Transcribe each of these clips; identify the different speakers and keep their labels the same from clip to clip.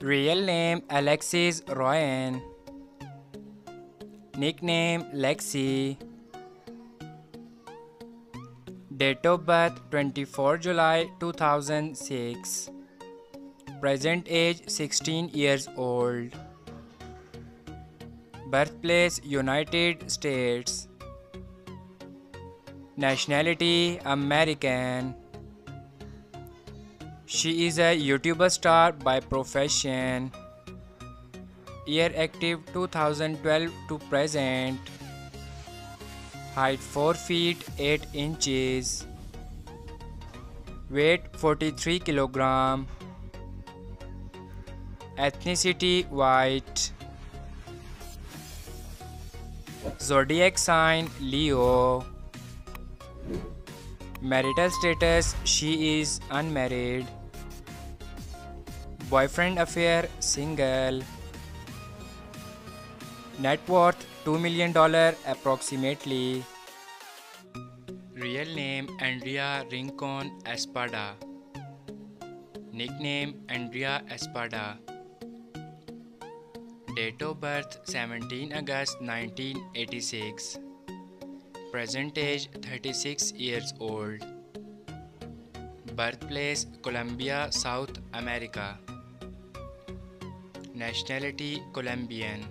Speaker 1: Real name Alexis Ryan. Nickname Lexi. Date of birth 24 July 2006. Present age 16 years old. Birthplace United States. Nationality American. She is a YouTuber star by profession. Year active 2012 to present. Height 4 feet 8 inches. Weight 43 kilogram. Ethnicity white. Zodiac sign Leo. Marital status She is unmarried. Boyfriend affair single. Net worth $2 million approximately. Real name Andrea Rincon Espada. Nickname Andrea Espada. Date of birth 17 August 1986. Present age 36 years old. Birthplace Colombia, South America. Nationality Colombian.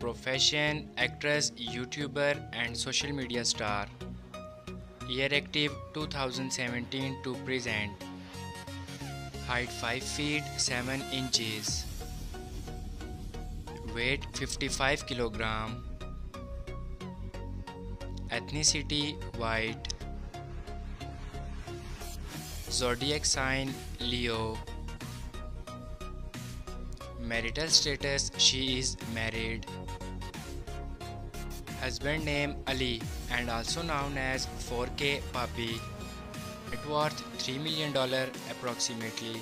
Speaker 1: Profession Actress, YouTuber, and social media star. Year active 2017 to present. Height 5 feet 7 inches. Weight 55 kilogram. Ethnicity white. Zodiac sign Leo. Marital status she is married. Husband name Ali and also known as 4K Papi. Net worth $3 million approximately.